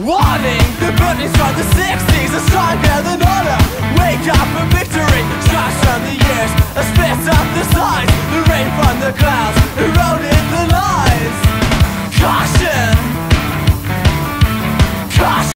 Warning, the burning on the